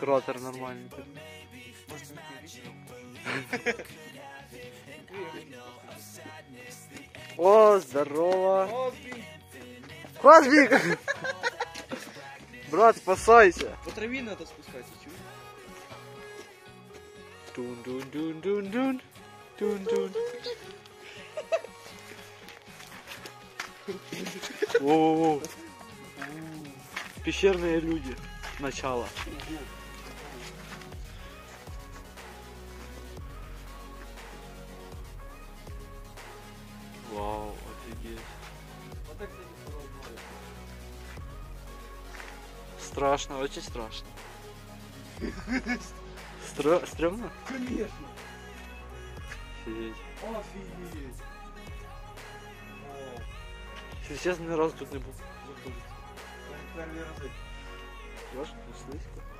Кратер нормальный. О, здорово. Козбик! Брат, спасайся. По траве надо спускаться, чего? Дун-дун-дун-дун-дун. Дун-дун. Воу-воу-воу. Пещерные люди. Начало. Страшно, очень страшно. Стро... Стремно? Конечно. Офигеть. Офигеть. Если честно, ни разу тут не был. Раз. Ясно, слизко.